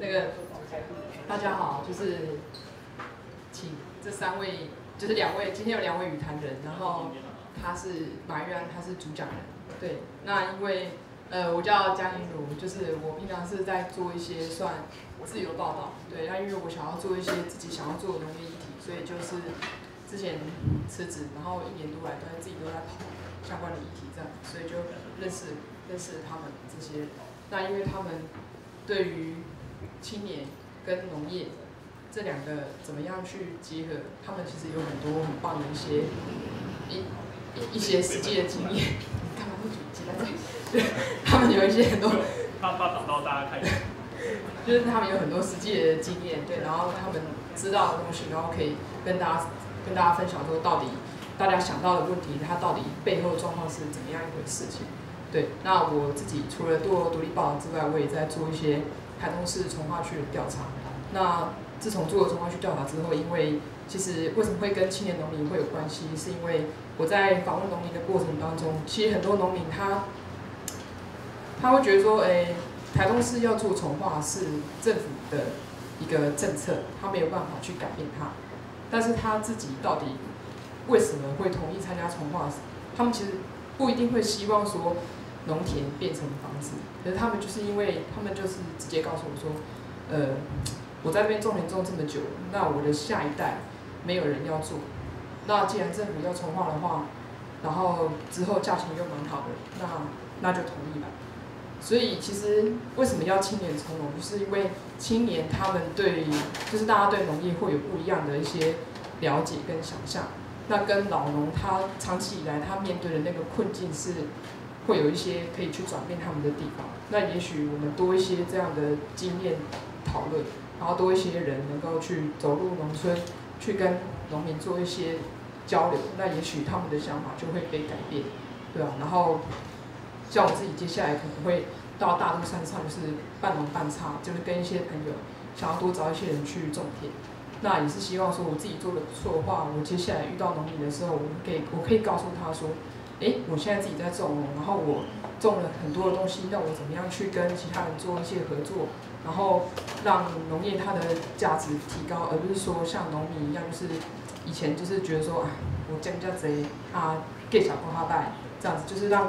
那个大家好，就是请这三位，就是两位，今天有两位语坛人，然后他是马玉安，他是主讲人。对，那因为呃，我叫江云如，就是我平常是在做一些算自由报道，对，那因为我想要做一些自己想要做的农业议题，所以就是之前辞职，然后一年多来都在自己都在跑相关的议题这样，所以就认识认识他们这些。那因为他们对于青年跟农业这两个怎么样去结合？他们其实有很多很棒的一些 一一一些实际的经验。干嘛会挤在这里？对，他们有一些很多，怕怕挡到大家看。就是他们有很多实际的经验，对，然后他们知道的东西，然后可以跟大家跟大家分享说，到底大家想到的问题，它到底背后状况是怎么样一回事情。对，那我自己除了做独立报道之外，我也在做一些。台东市从化区的调查，那自从做了从化区调查之后，因为其实为什么会跟青年农民会有关系，是因为我在访问农民的过程当中，其实很多农民他他会觉得说，哎，台东市要做从化是政府的一个政策，他没有办法去改变它，但是他自己到底为什么会同意参加从化？他们其实不一定会希望说。农田变成房子，可是他们就是因为他们就是直接告诉我说，呃，我在那边种田种这么久，那我的下一代没有人要做，那既然政府要重化的话，然后之后价钱又蛮好的，那那就同意吧。所以其实为什么要青年从农，就是因为青年他们对，就是大家对农业会有不一样的一些了解跟想象，那跟老农他长期以来他面对的那个困境是。会有一些可以去转变他们的地方，那也许我们多一些这样的经验讨论，然后多一些人能够去走入农村，去跟农民做一些交流，那也许他们的想法就会被改变，对啊。然后像我自己接下来可能会到大陆山上，就是半农半差，就是跟一些朋友想要多找一些人去种田，那也是希望说我自己做的不错的话，我接下来遇到农民的时候，我可以我可以告诉他说。哎，我现在自己在种，然后我种了很多的东西，那我怎么样去跟其他人做一些合作，然后让农业它的价值提高，而不是说像农民一样，就是以前就是觉得说，哎，我降价贼啊，给小公他带这样子，就是让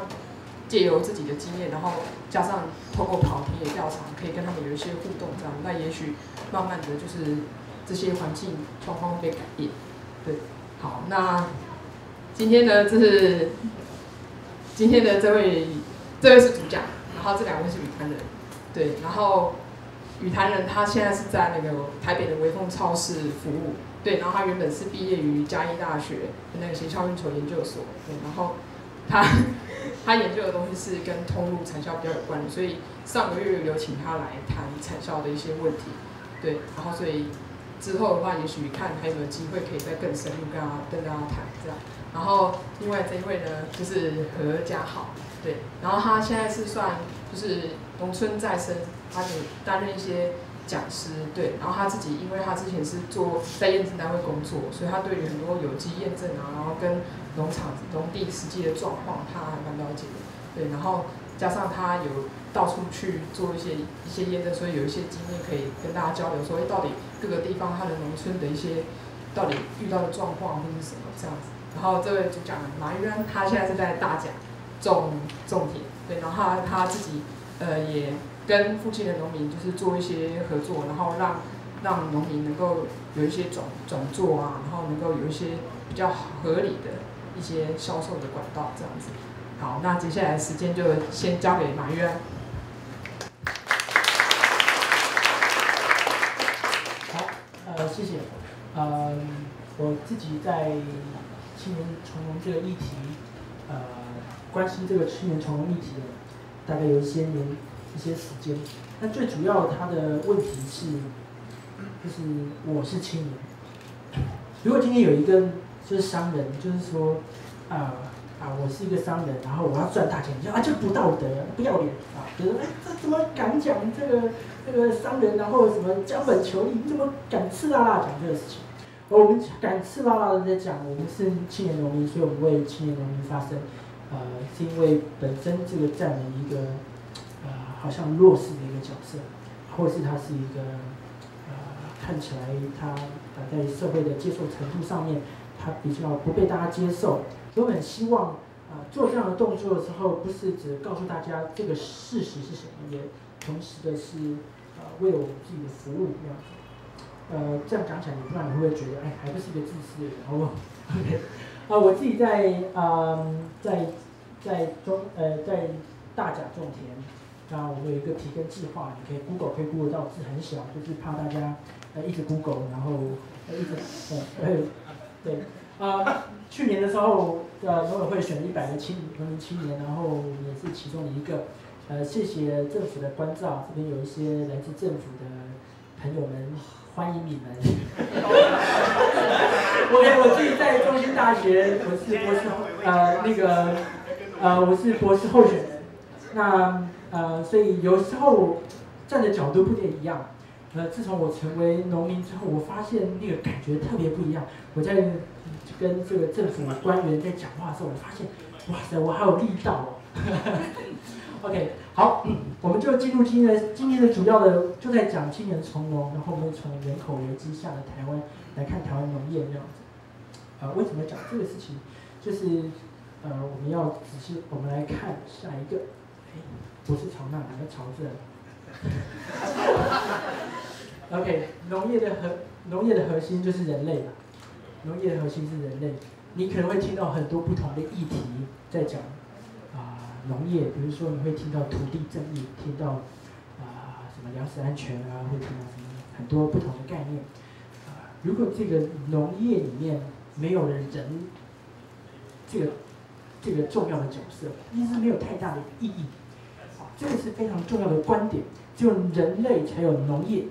借由自己的经验，然后加上透过跑田野调查，可以跟他们有一些互动，这样，那也许慢慢的就是这些环境状况会被改变。对，好，那今天呢，这是。今天的这位，这位是主讲，然后这两位是语坛人，对，然后语坛人他现在是在那个台北的微风超市服务，对，然后他原本是毕业于嘉义大学的那个行销运筹研究所，对，然后他他研究的东西是跟通路产销比较有关，所以上个月有请他来谈产销的一些问题，对，然后所以之后的话，也许看还有没有机会可以再更深入跟他跟大家谈这样。然后另外这一位呢，就是何家豪，对，然后他现在是算就是农村再生，他就担任一些讲师，对，然后他自己因为他之前是做在验证单位工作，所以他对于很多有机验证啊，然后跟农场农地实际的状况，他还蛮了解的，对，然后加上他有到处去做一些一些验证，所以有一些经验可以跟大家交流，说到底各个地方他的农村的一些到底遇到的状况或是什么这样子。然后这位主讲马玉安，他现在是在大甲种种田，对，然后他他自己呃也跟附近的农民就是做一些合作，然后让让农民能够有一些转转作啊，然后能够有一些比较合理的一些销售的管道这样子。好，那接下来时间就先交给马玉安。好，呃，谢谢，呃，我自己在。青年从农这个议题，呃，关心这个青年从农议题的，大概有一些年一些时间。那最主要它的问题是，就是我是青年。如果今天有一个就是商人，就是说，啊啊，我是一个商人，然后我要赚大钱，就啊就不道德，不要脸啊，就是哎这怎么敢讲这个这个商人，然后什么将本求利，你怎么敢刺啦啦讲这个事情？我们敢赤裸裸的在讲，我们是青年农民，所以我们为青年农民发声。呃，是因为本身这个占了一个呃好像弱势的一个角色，或是他是一个呃看起来他呃在社会的接受程度上面，他比较不被大家接受。我很希望啊做这样的动作的时候，不是只告诉大家这个事实是什么，也同时的是呃为我们自己的服务这样子。呃，这样讲起来，你不知道你会不会觉得，哎，还不是一个自私的人，好不好？OK。啊，我自己在嗯，在在中呃在大甲种田，那我们有一个提根计划，你可以 Google 可以 Google 到字很小，就是怕大家呃一直 Google，然后呃一直呃 对啊，去年的时候呃农委会选了一百个青农民青年，然后也是其中的一个，呃谢谢政府的关照，这边有一些来自政府的朋友们。欢迎你们。我我自己在中心大学，我是博士，呃，那个，呃，我是博士候选人。那呃，所以有时候站的角度不太一样。呃，自从我成为农民之后，我发现那个感觉特别不一样。我在跟这个政府的官员在讲话的时候，我发现，哇塞，我还有力道哦。OK，好，我们就进入今天的今天的主要的，就在讲青年从农，然后我们从人口危机下的台湾来看台湾农业这样子。啊，为什么讲这个事情？就是呃，我们要仔细，我们来看下一个。不是朝那，哪个朝这 ？OK，农业的核，农业的核心就是人类嘛。农业的核心是人类。你可能会听到很多不同的议题在讲啊。农业，比如说你会听到土地正义，听到啊什么粮食安全啊，会听到什么很多不同的概念。啊，如果这个农业里面没有了人，这个这个重要的角色，其实没有太大的意义。啊，这个是非常重要的观点，只有人类才有农业。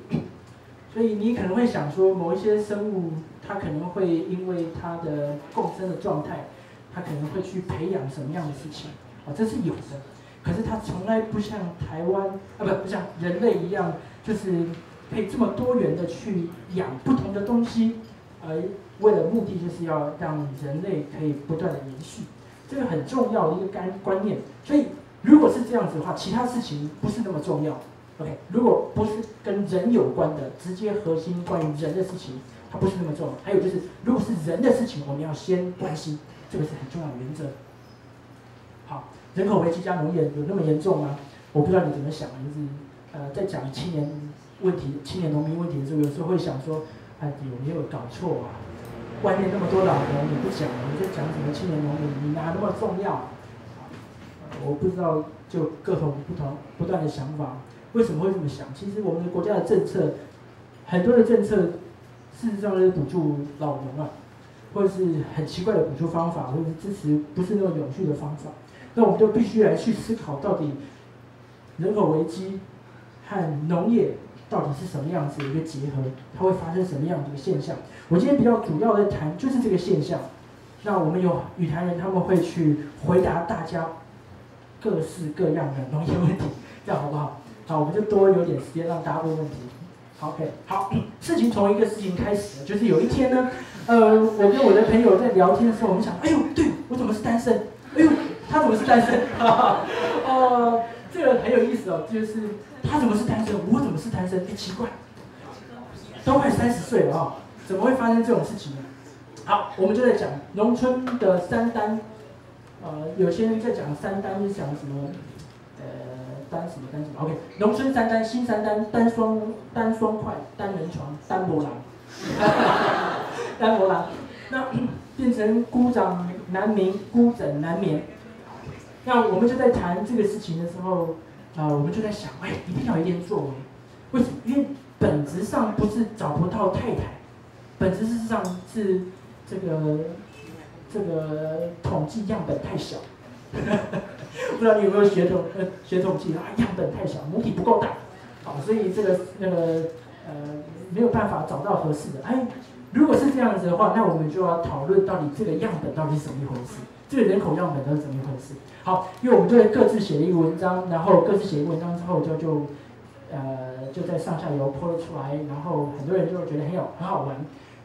所以你可能会想说，某一些生物，它可能会因为它的共生的状态，它可能会去培养什么样的事情。啊，这是有的，可是它从来不像台湾啊，不不像人类一样，就是可以这么多元的去养不同的东西，而为了目的就是要让人类可以不断的延续，这个很重要的一个观观念。所以如果是这样子的话，其他事情不是那么重要。OK，如果不是跟人有关的，直接核心关于人的事情，它不是那么重要。还有就是，如果是人的事情，我们要先关心，这个是很重要的原则。好，人口危机加农业有那么严重吗？我不知道你怎么想，就是呃，在讲青年问题、青年农民问题的时候，有时候会想说，哎，有没有搞错啊？外面那么多老农，你不讲，你在讲什么青年农民？你哪那么重要？我不知道，就各种不同、不断的想法，为什么会这么想？其实我们的国家的政策，很多的政策，事实上是补助老农啊，或者是很奇怪的补助方法，或者是支持不是那种永续的方法。那我们就必须来去思考，到底人口危机和农业到底是什么样子的一个结合，它会发生什么样的一个现象？我今天比较主要的谈就是这个现象。那我们有语坛人，他们会去回答大家各式各样的农业问题，这样好不好？好，我们就多留点时间让大家问问题。OK，好，事情从一个事情开始，就是有一天呢，呃，我跟我的朋友在聊天的时候，我们想，哎呦，对我怎么是单身？哎呦。他怎么是单身？哈 哈哦，这个很有意思哦，就是他怎么是单身，我怎么是单身？哎，奇怪，都快三十岁了啊，怎么会发生这种事情呢？好，我们就在讲农村的三单，呃，有些人在讲三单是讲什么？单什么单什么？OK，农村三单，新三单，单双单双块，单人床，单波浪，单波浪，那 变成孤掌难鸣，孤枕难眠。那我们就在谈这个事情的时候，啊，我们就在想，哎，一定要有一点作为。为什么？因为本质上不是找不到太太，本质事实上是这个这个统计样本太小。不知道你有没有学统呃学统计啊？样本太小，母体不够大，好，所以这个那个呃没有办法找到合适的。哎，如果是这样子的话，那我们就要讨论到底这个样本到底是怎么一回事。这个人口样本都是怎么一回事？好，因为我们就各自写了一个文章，然后各自写一个文章之后，就就呃就在上下游泼了出来，然后很多人就会觉得很有很好玩。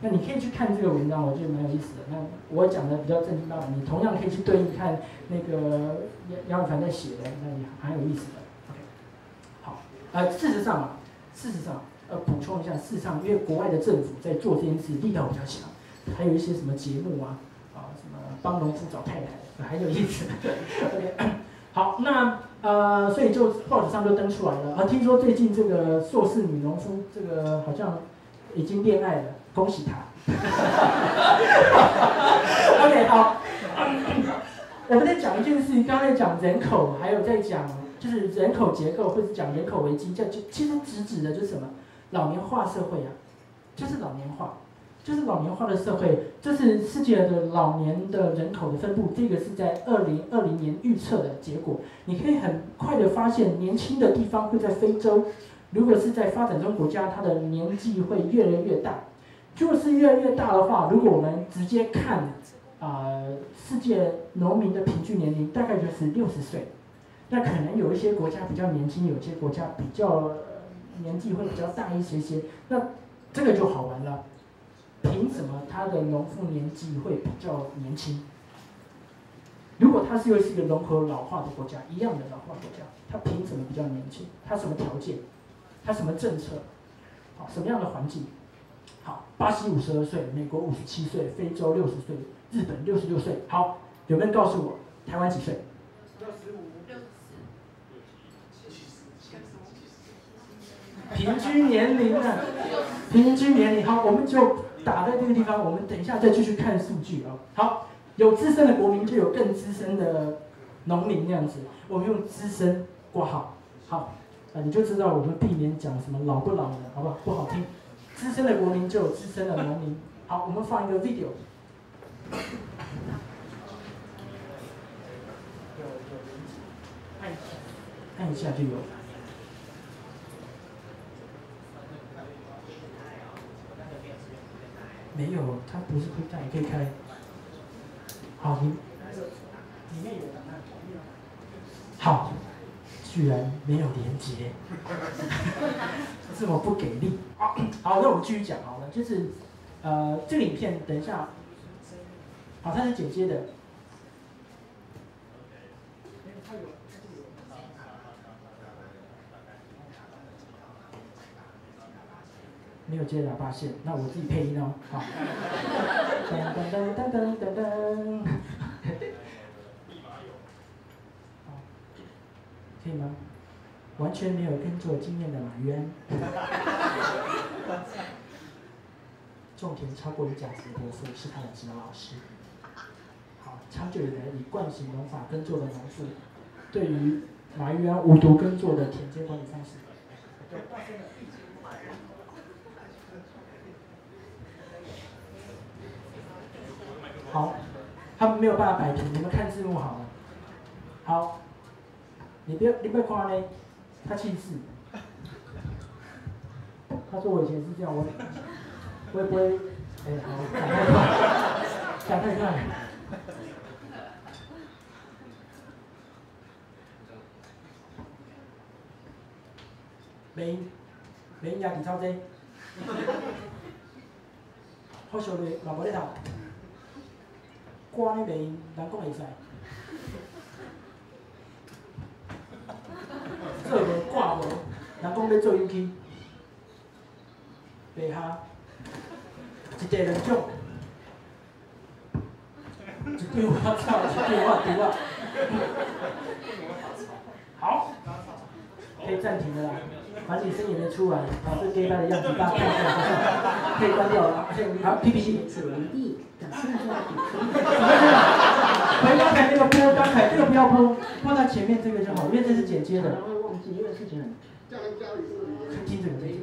那你可以去看这个文章，我觉得蛮有意思的。那我讲的比较正经八百，你同样可以去对应看那个杨杨宇凡在写的，那也蛮有意思的。OK，好，呃，事实上啊，事实上，呃，补充一下，事实上，因为国外的政府在做这件事力道比较强，还有一些什么节目啊，啊，什么帮农夫找太太，很有意思。OK，好，那呃，所以就报纸上就登出来了啊。听说最近这个硕士女农夫，这个好像已经恋爱了。恭喜他。OK，好。我们在讲一件事情，刚才讲人口，还有在讲就是人口结构，或者讲人口危机，叫就其实直指的就是什么？老年化社会啊，就是老年化，就是老年化的社会，这是世界的老年的人口的分布。这个是在二零二零年预测的结果。你可以很快的发现，年轻的地方会在非洲，如果是在发展中国家，它的年纪会越来越大。就是越来越大的话，如果我们直接看，啊，世界农民的平均年龄大概就是六十岁，那可能有一些国家比较年轻，有些国家比较年纪会比较大一些些，那这个就好玩了，凭什么他的农妇年纪会比较年轻？如果他是又是一个融合老化的国家，一样的老化国家，他凭什么比较年轻？他什么条件？他什么政策？好，什么样的环境？好，巴西五十二岁，美国五十七岁，非洲六十岁，日本六十六岁。好，有没有人告诉我台湾几岁？六十五、六十四、平均年龄呢？平均年龄好，我们就打在这个地方。我们等一下再继续看数据啊。好，有资深的国民，就有更资深的农民，这样子。我们用资深挂号。好，啊，你就知道我们避免讲什么老不老的，好不好？不好听。资深的国民就有资深的农民。好，我们放一个 video。按一下，按一下就有。没有，它不是会带，可以开。好，你里面有好，居然没有连接。这么不给力。好，那我们继续讲好了，就是，呃，这个影片等一下，好，它是剪接的，没有接喇叭线，那我自己配音哦，好，噔噔噔噔噔噔，可以吗？完全没有耕作经验的马渊，种田超过一甲级的伯父是他的指导老师。好，长久以来以惯性农法耕作的农妇，对于马渊无毒耕作的田间管理方式。好，他们没有办法摆平，你们看字幕好了。好，你不要，你不要夸呢。他气势，他说我以前是这样，我会不会？哎，好，讲太快，讲太快。没，没压力超济，好笑嘞，嘛无咧读，歌咧袂，人讲会使。做无挂无，人讲要做游戏，白下，一地两种，一对我操，一对我丢啊！好，可以暂停了啦，反正声音没出来，啊，这 gay 的样子大家看一下，可以关掉了。好，PPT。回刚才那个播，刚才这个不要播，放在前面这个就好，因为这是剪接的。因为事情很，听着这因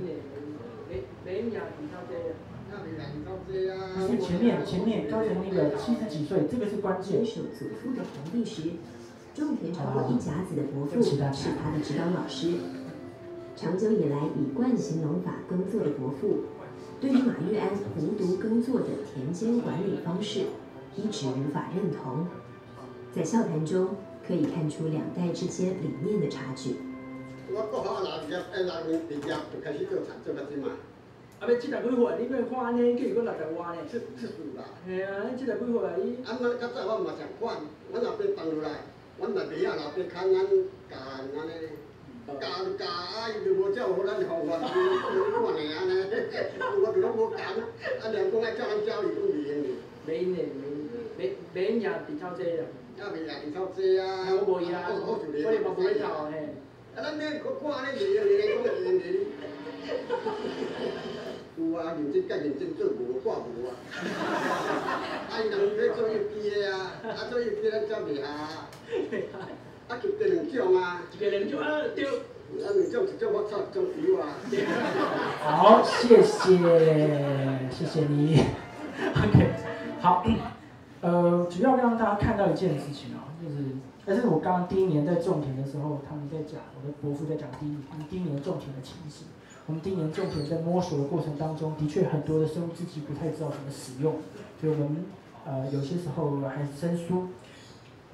为前面前面刚才那个七十几岁，这个是关键。手祖父的红历史，种田超过一甲子的伯父是他的指导老师。长久以来以惯行农法耕作的伯父，对于马玉安无毒耕作的田间管理方式，一直无法认同。在笑谈中可以看出两代之间理念的差距。我国好拿业，哎，拿面面业就开始做产做嘛。啊，要七十几岁，你要看安尼，叫伊搁六十外呢？出出事啦！嘿啊，七十几岁啊，伊。啊，那较早我嘛常管，我若要放落来，我啊，若要看咱教安尼，教教啊，伊就无照好咱方法，就就看尔安尼。我就拢无讲，啊，连讲爱照咱教伊都袂用哩。袂用嘞，袂袂用也比较济啦。啊，袂啊。我无伊啊，我我。啊，咱咧看看安尼袂用，你讲会用哩。有啊，认真甲认真做无挂无啊。啊，伊若要做一批的啊，啊做一批咱做袂下。啊，就第两种啊。一个两种啊，对。啊，两种一种我插一种油啊。好，谢谢，谢谢你。OK，好，呃，要让大家看到一件事情啊，就是，这是我刚刚第一年在种田的时候，他们在讲，我的伯父在讲第一他们第一年种田的情形。我们第一年种田在摸索的过程当中，的确很多的生物自己不太知道怎么使用，所以我们呃有些时候还是生疏。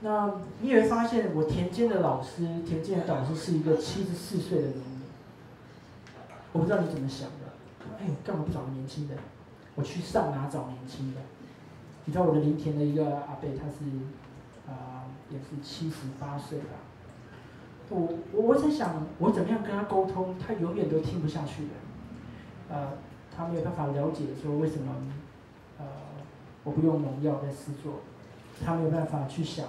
那你也会发现，我田间的老师，田间的导师是一个七十四岁的农民。我不知道你怎么想的，哎，干嘛不找年轻的？我去上哪找年轻的？你知道我的林田的一个阿伯，他是啊，也是七十八岁了。我我我在想，我怎么样跟他沟通，他永远都听不下去的。呃，他没有办法了解说为什么，呃，我不用农药在施作，他没有办法去想，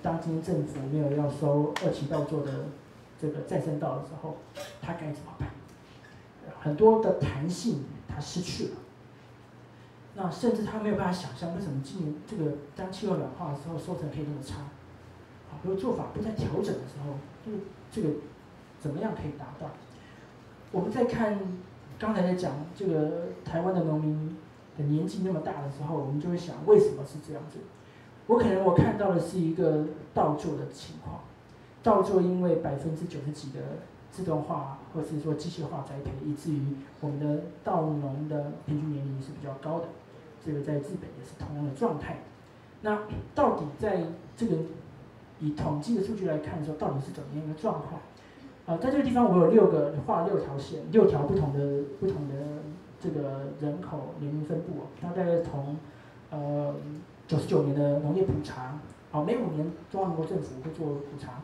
当今政府没有要收二期稻作的这个再生稻的时候，他该怎么办？很多的弹性他失去了。那甚至他没有办法想象，为什么今年这个当气候暖化的时候，收成可以那么差？啊，如做法不在调整的时候。就这个怎么样可以达到？我们在看刚才在讲这个台湾的农民的年纪那么大的时候，我们就会想为什么是这样子？我可能我看到的是一个倒作的情况，倒作因为百分之九十几的自动化或是说机械化栽培，以至于我们的稻农的平均年龄是比较高的。这个在日本也是同样的状态。那到底在这个？以统计的数据来看，的时候到底是怎么样一个状况？啊，在这个地方我有六个画六条线，六条不同的不同的这个人口年龄分布。大概从呃九十九年的农业普查，好，每五年中华民国政府会做普查，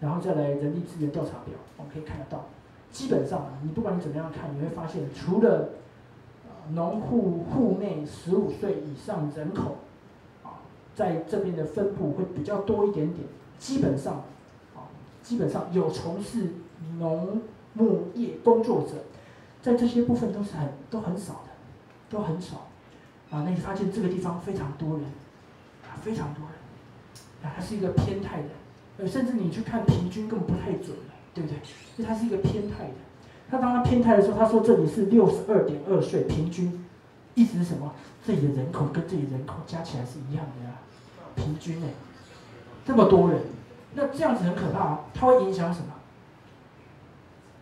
然后再来人力资源调查表，我们可以看得到，基本上你不管你怎么样看，你会发现除了农户户内十五岁以上人口。啊在这边的分布会比较多一点点，基本上，啊，基本上有从事农牧业工作者，在这些部分都是很都很少的，都很少，啊，那你发现这个地方非常多人，啊，非常多人，啊，它是一个偏态的，呃，甚至你去看平均根本不太准了，对不对？因为它是一个偏态的，他当他偏态的时候，他说这里是六十二点二岁平均，意思是什么？这里的人口跟这里人口加起来是一样的呀。平均哎，这么多人，那这样子很可怕，它会影响什么？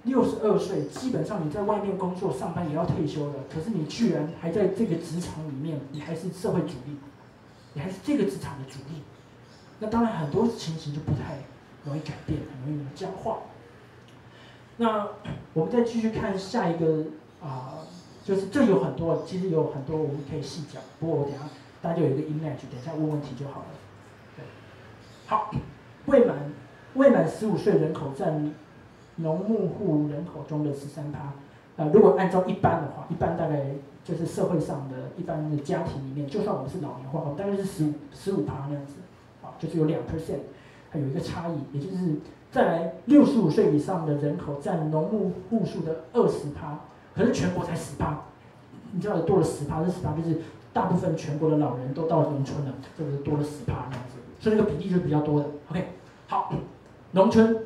六十二岁，基本上你在外面工作上班也要退休了，可是你居然还在这个职场里面，你还是社会主力，你还是这个职场的主力，那当然很多情形就不太容易改变，很容易僵化。那我们再继续看下一个啊，就是这有很多，其实有很多我们可以细讲，不过我等下。大家有一个 image，等一下问问题就好了。对，好，未满未满十五岁人口占农牧户人口中的十三趴。呃，如果按照一般的话，一般大概就是社会上的一般的家庭里面，就算我们是老年化，大概是十五十五趴那样子，啊，就是有两 percent，还有一个差异，也就是再来六十五岁以上的人口占农牧户数的二十趴，可是全国才十趴，你知道多了十趴，这十趴就是。大部分全国的老人都到农村了，这个多了十趴这样子，所以这个比例就是比较多的。OK，好，农村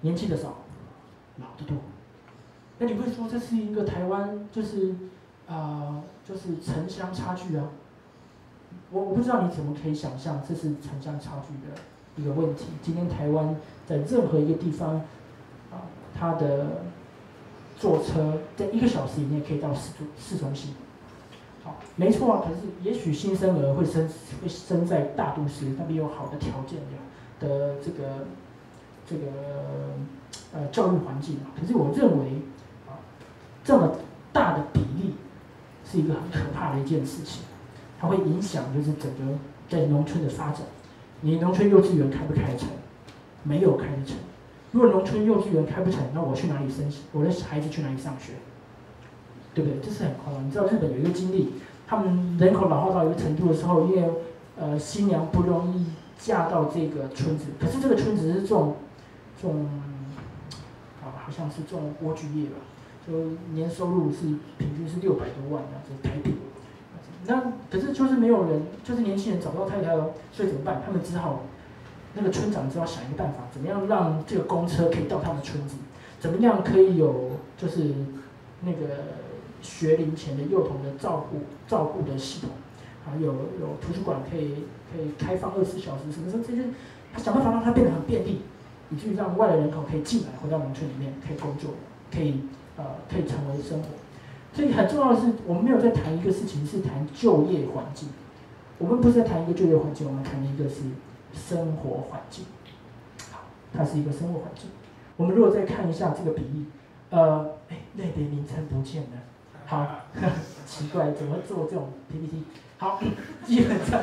年轻的少，老的多。那你会说这是一个台湾就是啊，就是城乡差距啊？我我不知道你怎么可以想象这是城乡差距的一个问题。今天台湾在任何一个地方啊，它的坐车在一个小时以内可以到市中市中心。好没错啊，可是也许新生儿会生会生在大都市，那边有好的条件的的这个这个呃教育环境。可是我认为啊，这么大的比例是一个很可怕的一件事情，它会影响就是整个在农村的发展。你农村幼稚园开不开成？没有开得成。如果农村幼稚园开不成，那我去哪里生？我的孩子去哪里上学？对不对？这是很夸张。你知道日本有一个经历，他们人口老化到一个程度的时候，因为呃新娘不容易嫁到这个村子，可是这个村子是种种啊，好像是种莴苣叶吧，就年收入是平均是六百多万这样子台币。那可是就是没有人，就是年轻人找不到太太了，所以怎么办？他们只好。那个村长只好想一个办法，怎么样让这个公车可以到他们村子？怎么样可以有就是那个学龄前的幼童的照顾照顾的系统？啊，有有图书馆可以可以开放二十四小时，什么什么这些，他想办法让它变得很便利，以至于让外来人口可以进来，回到农村里面可以工作，可以呃可以成为生活。所以很重要的是，我们没有在谈一个事情，是谈就业环境。我们不是在谈一个就业环境，我们谈一个是。生活环境，好，它是一个生活环境。我们如果再看一下这个比例，呃，哎，那边名称不见了，好，奇怪，怎么做这种 PPT？好，基本上，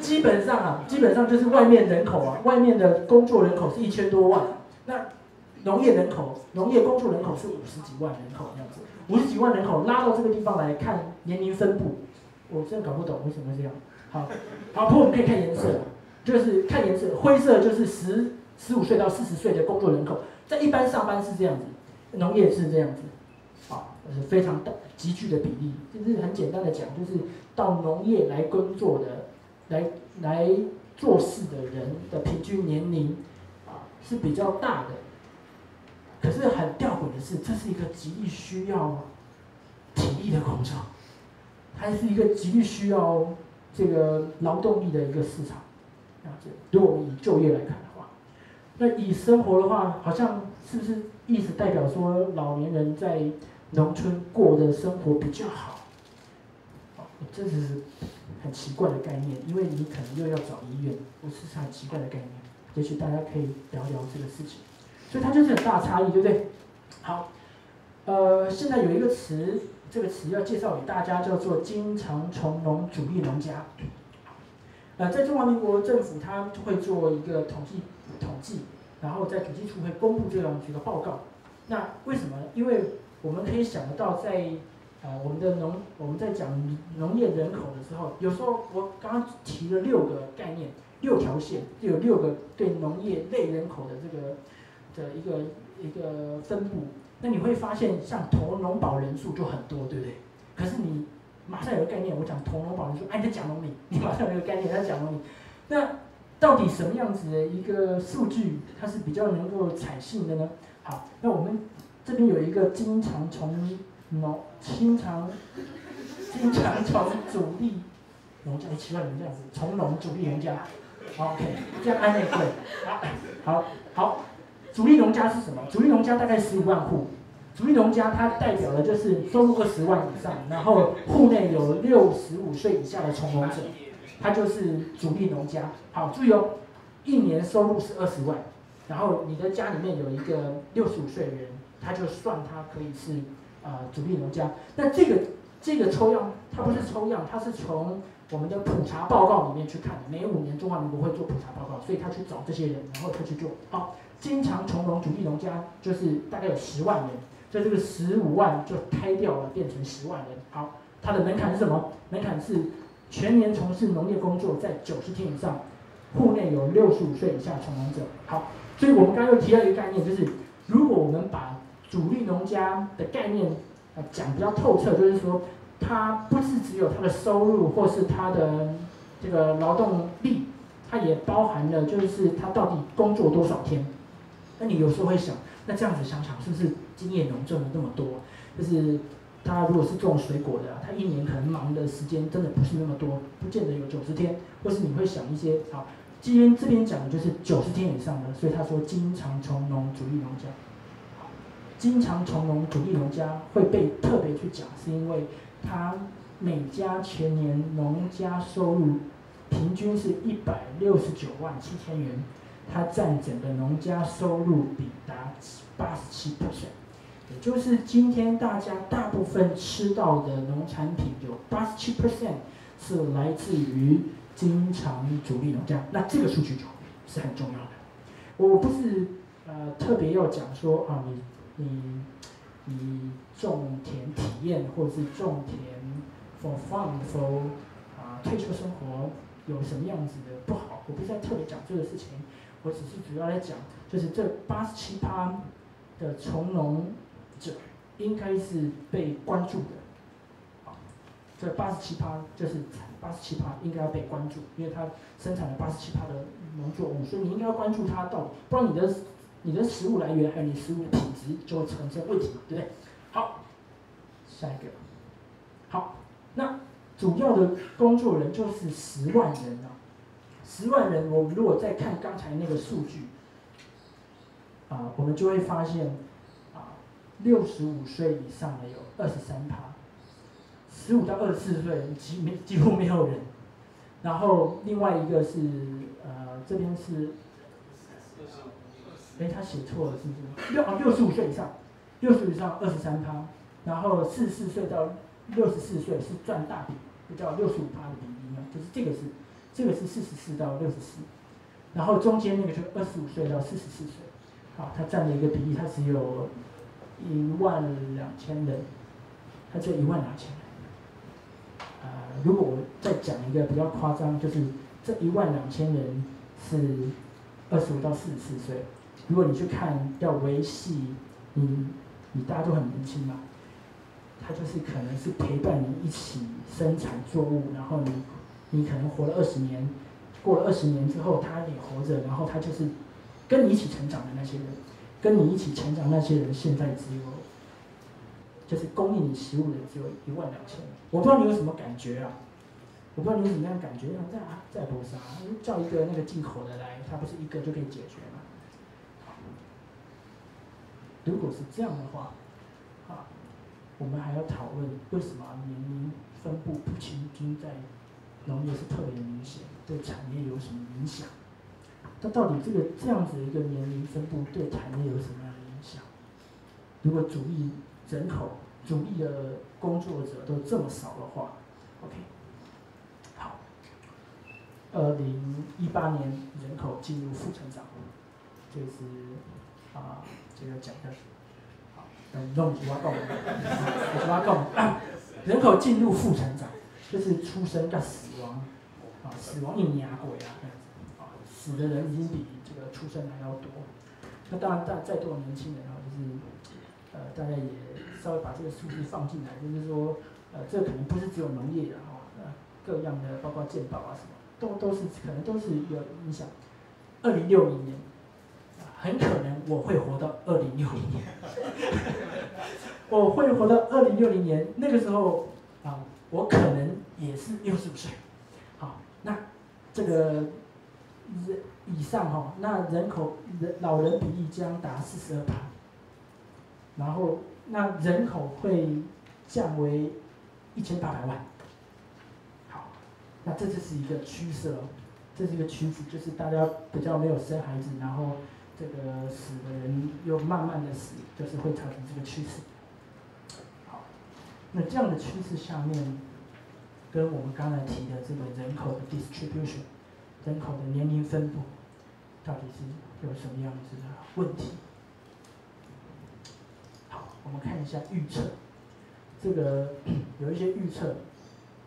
基本上啊，基本上就是外面人口啊，外面的工作人口是一千多万，那农业人口，农业工作人口是五十几万人口这样子，五十几万人口拉到这个地方来看年龄分布，我真的搞不懂为什么这样。好，好，不过我们可以看颜色。就是看颜色，灰色就是十十五岁到四十岁的工作人口，在一般上班是这样子，农业是这样子，啊，是非常大急剧的比例。就是很简单的讲，就是到农业来工作的，来来做事的人的平均年龄啊是比较大的。可是很吊诡的是，这是一个极力需要体力的工作，它是一个极力需要这个劳动力的一个市场。如果我们以就业来看的话，那以生活的话，好像是不是意思代表说老年人在农村过的生活比较好？这是很奇怪的概念，因为你可能又要找医院，不是很奇怪的概念。也许大家可以聊聊这个事情。所以它就是很大差异，对不对？好，呃，现在有一个词，这个词要介绍给大家，叫做“经常从农主义农家”。呃，在中华民国政府，它会做一个统计统计，然后在统计处会公布这样几个报告。那为什么？因为我们可以想得到，在呃我们的农我们在讲农业人口的时候，有时候我刚刚提了六个概念，六条线，就有六个对农业类人口的这个的一个一个分布。那你会发现，像投农保人数就很多，对不对？可是你。马上有个概念，我讲投农保，你说哎，你在讲农民，你马上有个概念在讲农民。那到底什么样子的一个数据，它是比较能够采信的呢？好，那我们这边有一个经常从农，经常经常从主力农家，奇怪，你这样子，从农主力农家，OK，这样按那对，好，好，好，主力农家是什么？主力农家大概十五万户。主力农家，它代表的就是收入二十万以上，然后户内有六十五岁以下的从农者，他就是主力农家。好，注意哦，一年收入是二十万，然后你的家里面有一个六十五岁的人，他就算他可以是呃主力农家。那这个这个抽样，它不是抽样，它是从我们的普查报告里面去看的。每五年中华民国会做普查报告，所以他去找这些人，然后他去做。好，经常从农主力农家就是大概有十万人。所以这个十五万就开掉了，变成十万人。好，它的门槛是什么？门槛是全年从事农业工作在九十天以上，户内有六十五岁以下从农者。好，所以我们刚刚又提到一个概念，就是如果我们把主力农家的概念啊讲比较透彻，就是说，它不是只有它的收入或是它的这个劳动力，它也包含了就是它到底工作多少天。那你有时候会想。那这样子想想，是不是经验农种了那么多？就是他如果是种水果的，他一年可能忙的时间真的不是那么多，不见得有九十天。或是你会想一些，好，今天这边讲的就是九十天以上的，所以他说经常从农主义农家，经常从农主义农家会被特别去讲，是因为他每家全年农家收入平均是一百六十九万七千元。它占整个农家收入比达八十七 percent，也就是今天大家大部分吃到的农产品有八十七 percent 是来自于经常主力农家，那这个数据就是很重要的。我不是呃特别要讲说啊，你你你种田体验或者是种田 for fun for 啊退休生活有什么样子的不好，我不是在特别讲这个事情，我只是主要来讲，就是这八十七趴的从农者应该是被关注的，啊，这八十七趴就是八十七趴应该要被关注，因为它生产了八十七趴的。农作物，所以你应该要关注它到底，不然你的你的食物来源还有你食物的品质就会产生问题嘛，对不对？好，下一个，好，那主要的工作人就是十万人啊，十万人，我们如果再看刚才那个数据，啊，我们就会发现，啊，六十五岁以上的有二十三趴，十五到二十四岁几没几乎没有人，然后另外一个是。呃这边是，哎，他写错了，是不是？六啊，六十五岁以上，六十以上二十三趴，然后四十四岁到六十四岁是赚大饼，就叫六十五趴的比例嘛，就是这个是，这个是四十四到六十四，然后中间那个就二十五岁到四十四岁，好，它占的一个比例，它只有一万两千人，它只有一万两千人。呃，如果我再讲一个比较夸张，就是这一万两千人。是二十五到四十四岁。如果你去看要维系你，你大家都很年轻嘛，他就是可能是陪伴你一起生产作物，然后你你可能活了二十年，过了二十年之后他也活着，然后他就是跟你一起成长的那些人，跟你一起成长那些人现在只有，就是供应你食物的只有一万两千我不知道你有什么感觉啊？我不知道你有什么样感觉，在在多杀？叫一个那个进口的来，它不是一个就可以解决吗？如果是这样的话，啊，我们还要讨论为什么年龄分布不平均在农业是特别明显，对产业有什么影响？那到底这个这样子一个年龄分布对产业有什么样的影响？如果主力人口、主力的工作者都这么少的话，OK。好二零一八年人口进入负成长，就是啊，这个讲的，好，弄几挖够，几挖够，人口进入负成长，就是出生跟死亡，啊，死亡一年过呀，这样子，啊，死的人已经比这个出生还要多。那当然，再再多年轻人啊，就是呃，大家也稍微把这个数据放进来，就是说，呃，这可能不是只有农业的哈，呃，各样的，包括健保啊什么。都都是可能都是有影响。二零六零年，很可能我会活到二零六零年。我会活到二零六零年，那个时候，我可能也是六十五岁。好，那这个人以上哈，那人口人老人比例将达四十二趴。然后那人口会降为一千八百万。好那这就是一个趋势了，这是一个趋势，就是大家比较没有生孩子，然后这个死的人又慢慢的死，就是会产生这个趋势。那这样的趋势下面，跟我们刚才提的这个人口的 distribution，人口的年龄分布，到底是有什么样子的问题？好，我们看一下预测，这个有一些预测。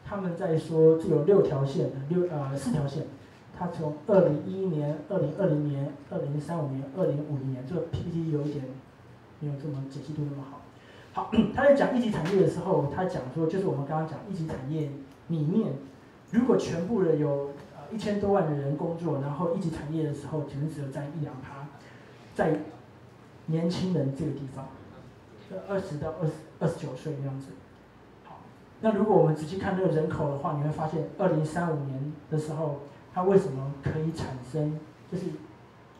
他们在说，就有六条线，六呃四条线，它从二零一一年、二零二零年、二零三五年、二零五零年，这个 PPT 有一点没有这么解析度那么好。好，他在讲一级产业的时候，他讲说，就是我们刚刚讲一级产业里面，如果全部的有呃一千多万的人工作，然后一级产业的时候，可能只有占一两趴，在年轻人这个地方，二十到二十二十九岁那样子。好那如果我们仔细看这个人口的话，你会发现，二零三五年的时候，它为什么可以产生？就是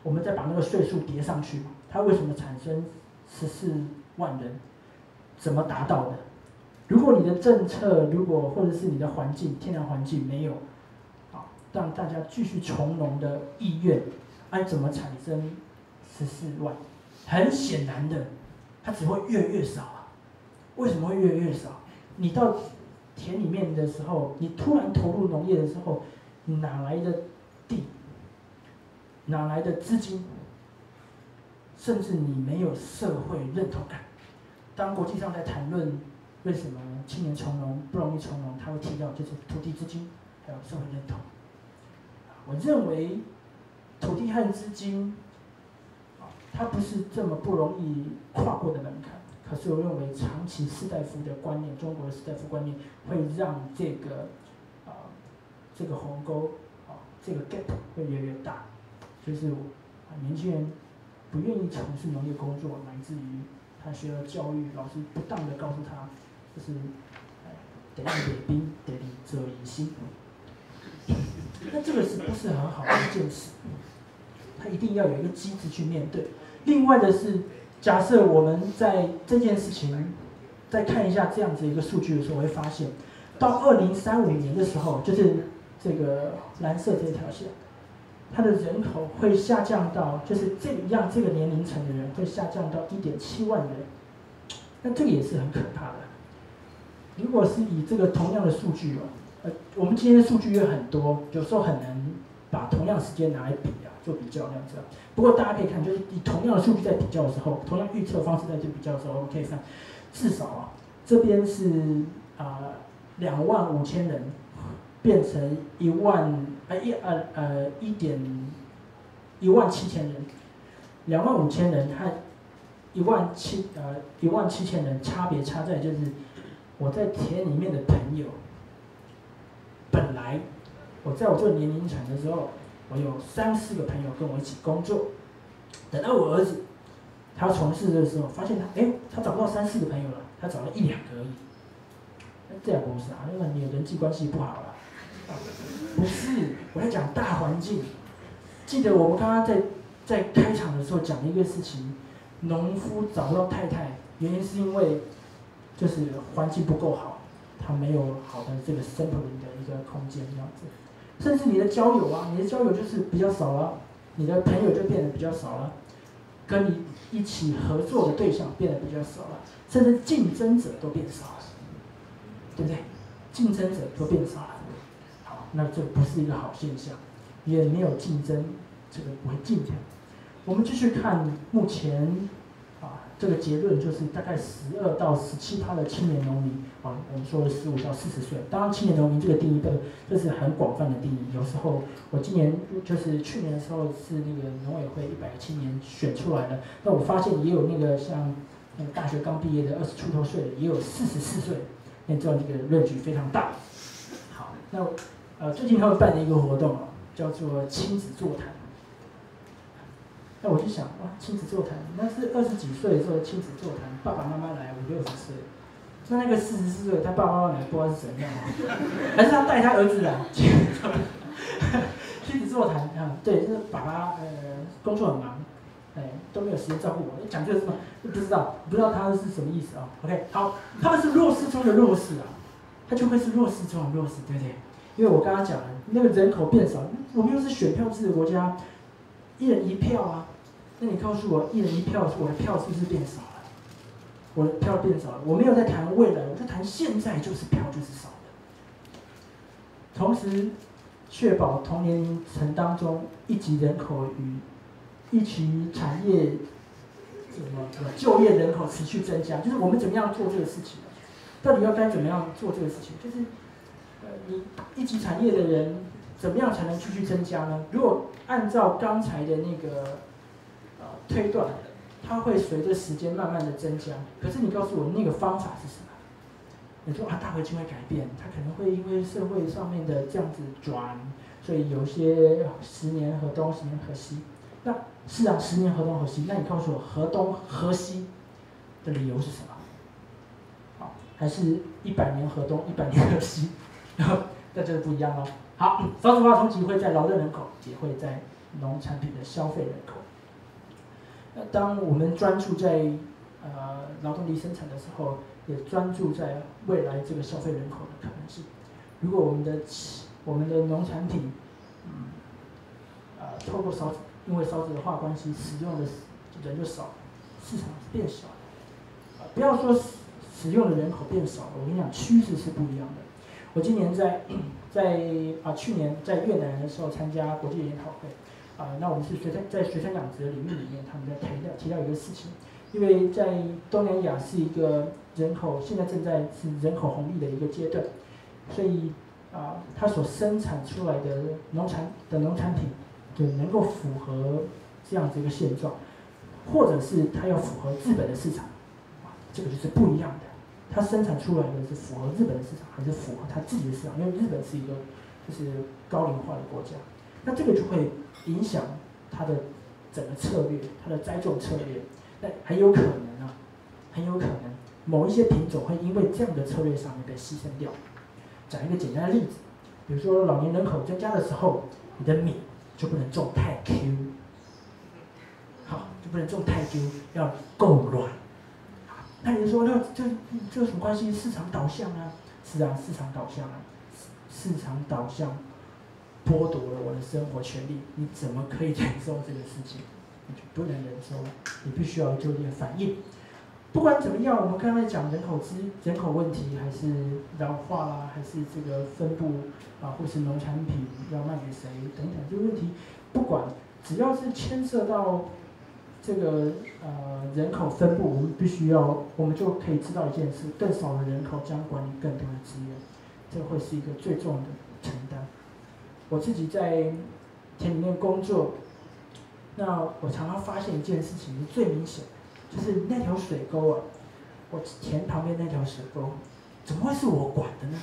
我们再把那个岁数叠上去，它为什么产生十四万人？怎么达到的？如果你的政策，如果或者是你的环境，天然环境没有，啊，让大家继续从农的意愿，哎，怎么产生十四万？很显然的，它只会越来越少啊。为什么会越来越少？你到田里面的时候，你突然投入农业的时候，哪来的地？哪来的资金？甚至你没有社会认同感。当国际上在谈论为什么青年从农不容易从农，他会提到就是土地资金还有社会认同。我认为土地和资金啊，它不是这么不容易跨过的门槛。可是我认为长期士大夫的观念，中国的士大夫观念会让这个啊这个鸿沟啊这个 gap 会越来越大，就是啊年轻人不愿意从事农业工作，乃至于他需要教育，老师不当的告诉他，就是得让野兵得领责任心，那这个是不是很好的一件事？他一定要有一个机制去面对。另外的是。假设我们在这件事情再看一下这样子一个数据的时候，会发现，到二零三五年的时候，就是这个蓝色这条线，它的人口会下降到，就是这样这个年龄层的人会下降到一点七万人，那这个也是很可怕的。如果是以这个同样的数据哦，呃，我们今天的数据也很多，有时候很难把同样时间拿来比啊。做比较那样子，不过大家可以看，就是以同样的数据在比较的时候，同样预测方式在做比较的时候，我们可以看，至少啊，这边是啊两万五千人变成一万呃一呃呃一点一万七千人，两万五千人和一万七呃一万七千人差别差在就是我在田里面的朋友，本来我在我这个年龄层的时候。我有三四个朋友跟我一起工作，等到我儿子他从事的时候，发现他哎，他找不到三四个朋友了，他找了一两个而已。那这样不是啊？因为你人际关系不好。不是，我在讲大环境。记得我们刚刚在在开场的时候讲一个事情，农夫找不到太太，原因是因为就是环境不够好，他没有好的这个生活的一个空间这样子。甚至你的交友啊，你的交友就是比较少了，你的朋友就变得比较少了，跟你一起合作的对象变得比较少了，甚至竞争者都变少了，对不对？竞争者都变少了，那这不是一个好现象，也没有竞争，这个不会进步。我们继续看目前。啊这个结论就是大概十二到十七趴的青年农民啊，我们说的十五到四十岁。当然，青年农民这个定义的，这是很广泛的定义。有时候我今年就是去年的时候是那个农委会一百个青年选出来的，那我发现也有那个像那个大学刚毕业的二十出头岁的，也有四十四岁，那这样这个论据非常大。好，那呃最近他们办了一个活动啊，叫做亲子座谈。那我就想，哇，亲子座谈，那是二十几岁的时候亲子座谈，爸爸妈妈来五六十岁，那那个四十四岁，他爸爸妈妈来不知道是怎样，还是他带他儿子来亲子座谈啊？对，就是爸爸呃工作很忙，哎都没有时间照顾我，讲这个什么不知道，不知道他是什么意思啊？OK，好，他们是弱势中的弱势啊，他就会是弱势中的弱势，对不对？因为我刚刚讲了，那个人口变少，我们又是选票制的国家，一人一票啊。那你告诉我，一人一票，我的票是不是变少了？我的票变少了。我没有在谈未来，我在谈现在，就是票就是少的。同时，确保同年龄层当中一级人口与一级产业什么就业人口持续增加，就是我们怎么样做这个事情？到底要该怎么样做这个事情？就是你一级产业的人怎么样才能继续增加呢？如果按照刚才的那个呃。推断，它会随着时间慢慢的增加。可是你告诉我那个方法是什么？你说啊，大环境会改变，它可能会因为社会上面的这样子转，所以有些十年河东，十年河西。那是啊，十年河东河西。那你告诉我河东河西的理由是什么？好，还是一百年河东，一百年河西？然 后那就是不一样了。好，少子化冲击会在劳动人口，也会在农产品的消费人口。那当我们专注在呃劳动力生产的时候，也专注在未来这个消费人口的可能性。如果我们的我们的农产品，嗯，呃，透过少子，因为少子化关系，使用的人就少，市场变小，不要说使用的人口变少了，我跟你讲，趋势是不一样的。我今年在在啊去年在越南的时候参加国际研讨会，啊，那我们是学生在学生养殖领域里面，他们在提到提到一个事情，因为在东南亚是一个人口现在正在是人口红利的一个阶段，所以啊，它所生产出来的农产的农产品对能够符合这样子一个现状。或者是它要符合日本的市场，啊，这个就是不一样的。它生产出来的是符合日本的市场，还是符合它自己的市场？因为日本是一个就是高龄化的国家，那这个就会影响它的整个策略，它的栽种策略。那很有可能啊，很有可能某一些品种会因为这样的策略上面被牺牲掉。讲一个简单的例子，比如说老年人口增加的时候，你的米就不能种太 Q 好，就。不能种太 Q，，要够软。那你说，那这这有什么关系？市场导向啊，是啊，市场导向啊，市场导向剥夺了我的生活权利，你怎么可以 忍受这个事情？你就不能忍受，你必须要就地反应。不管怎么样，我们刚才讲人口资人口问题，还是老化啦，还是这个分布啊，或是农产品要卖给谁等等这个问题，不管只要是牵涉到。这个呃人口分布，我们必须要，我们就可以知道一件事：更少的人口将管理更多的资源，这会是一个最重要的承担。我自己在田里面工作，那我常常发现一件事情，最明显就是那条水沟啊，我田旁边那条水沟，怎么会是我管的呢？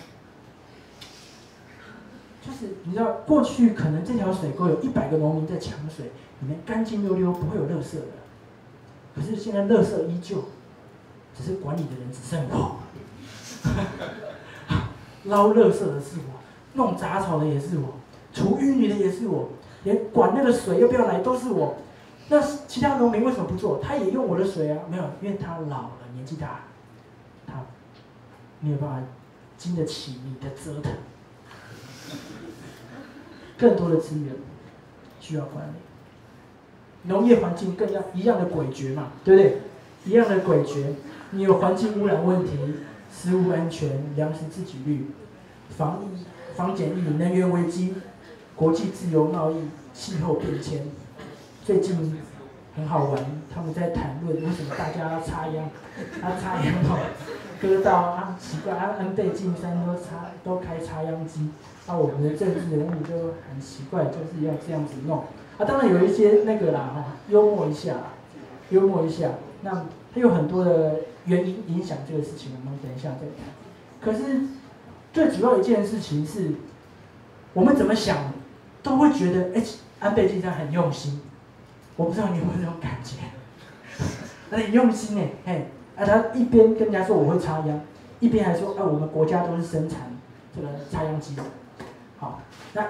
就是你知道，过去可能这条水沟有一百个农民在抢水。里面干净溜溜，不会有垃圾的。可是现在垃圾依旧，只是管理的人只剩我。捞垃圾的是我，弄杂草的也是我，除淤泥的也是我，连管那个水要不要来都是我。那其他农民为什么不做？他也用我的水啊？没有，因为他老了，年纪大，他没有办法经得起你的折腾。更多的资源需要管理。农业环境更要一样的诡谲嘛，对不对？一样的诡谲，你有环境污染问题、食物安全、粮食自给率、防疫、防检疫、能源危机、国际自由贸易、气候变迁。最近很好玩，他们在谈论为什么大家要插秧，他插秧哦，割到啊奇怪，安安倍晋三都插都开插秧机，那我们的政治人物就很奇怪，就是要这样子弄。啊，当然有一些那个啦，哈，幽默一下，幽默一下。那它有很多的原因影响这个事情，我们等一下再谈。可是最主要一件事情是，我们怎么想都会觉得，哎，安倍晋三很用心。我不知道你有没有这种感觉？很用心呢，嘿，啊，他一边跟人家说我会插秧，一边还说，哎，我们国家都是生产这个插秧机的。好，那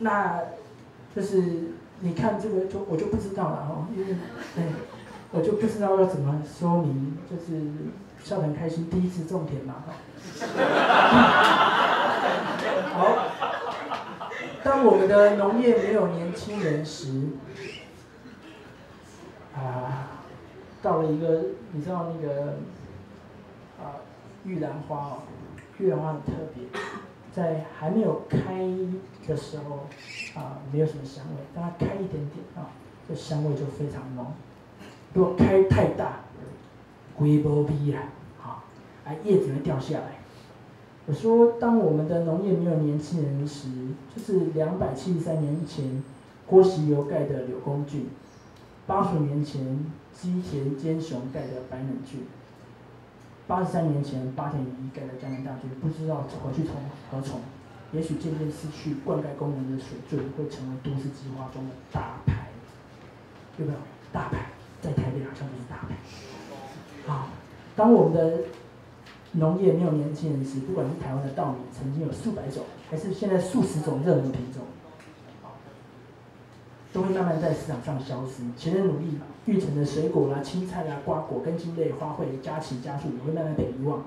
那就是。你看这个就我就不知道了哈，因为对，我就不知道要怎么说明，就是笑得很开心，第一次种田嘛 好，当我们的农业没有年轻人时，啊，到了一个你知道那个啊玉兰花哦，玉兰花很特别，在还没有开的时候。啊，没有什么香味，让它开一点点啊，这香味就非常浓。如果开太大，龟波逼啊，啊，啊叶子会掉下来。我说，当我们的农业没有年轻人时，就是两百七十三年前郭喜油盖的柳公郡，八十年前基田兼雄盖的白冷郡，八十三年前八田一盖的江南大郡，不知道回去从何从。也许渐渐失去灌溉功能的水圳，会成为都市计划中的大牌，有没有？大牌在台北好像就是大牌。好，当我们的农业没有年轻人时，不管是台湾的稻米，曾经有数百种，还是现在数十种热门品种，都会慢慢在市场上消失。前人努力育成的水果啦、青菜啦、瓜果、根茎类花卉、家禽家畜，也会慢慢被遗忘。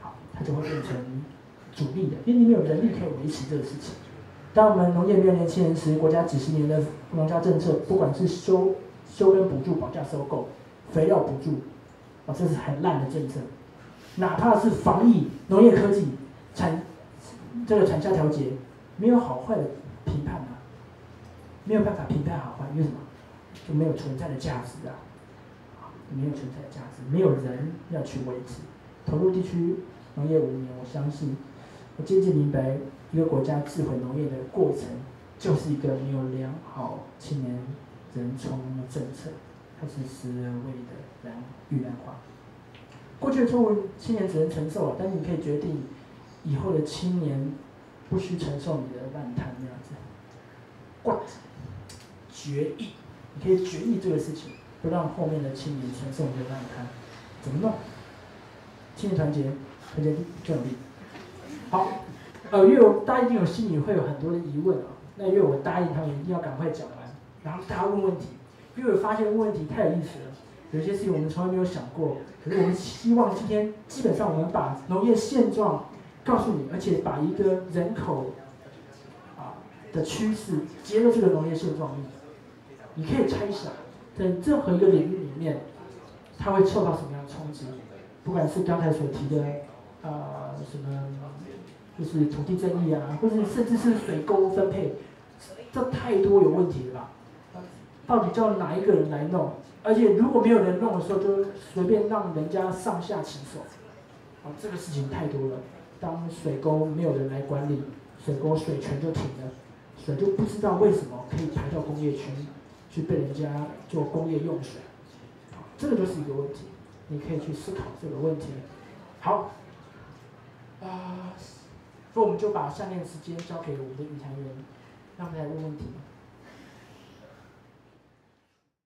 好，它就会变成。主力的，因为你没有人力可以维持这个事情。当我们农业没有年轻人时，国家几十年的农家政策，不管是收收根补助、保价收购、肥料补助，哦，这是很烂的政策。哪怕是防疫、农业科技、产这个产销调节，没有好坏的评判，没有办法评判好坏，因为什么？就没有存在的价值啊，没有存在的价值，没有人要去维持。投入地区农业五年，我相信，我渐渐明白，一个国家智慧农业的过程，就是一个没有良好青年人从的政策，它是十而未的然预然化。过去的错误，青年只能承受啊，但是你可以决定，以后的青年不需承受你的烂摊那样子。决议，你可以决议这个事情，不让后面的青年承受你的烂摊，怎么弄？青年团结，团结就有力。好，呃，因为我大家一定有心里会有很多的疑问啊，那因为我答应他们一定要赶快讲完，然后大家问问题，因为我发现问题太有意思了。有些事情我们从来没有想过，可是我们希望今天基本上我们把农业现状告诉你，而且把一个人口啊的趋势接入这个农业现状，你可以猜想，在任何一个领域里面，它会受到什么样的冲击？不管是刚才所提的啊什么，就是土地争议啊，或者甚至是水沟分配，这太多有问题了吧？到底叫哪一个人来弄？而且如果没有人弄的时候，就随便让人家上下其手，啊，这个事情太多了。当水沟没有人来管理，水沟水全就停了，水就不知道为什么可以排到工业区，去被人家做工业用水，这个就是一个问题，你可以去思考这个问题。好，啊，所以我们就把下面的时间交给我们的宇航员，让他来问问题。